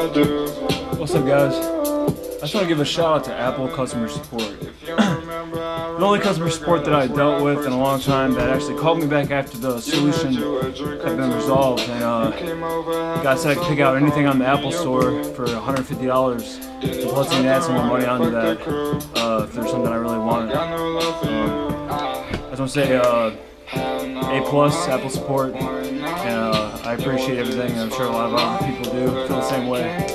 What's up, guys? I just want to give a shout out to Apple customer support. the only customer support that I dealt with in a long time that actually called me back after the solution had been resolved, and uh, the guy said I could pick out anything on the Apple Store for $150. Plus, he add some more money onto that uh, if there's something I really wanted. Um, I just want to say uh, A plus Apple support, and uh, I appreciate everything. I'm sure a lot of other people same way.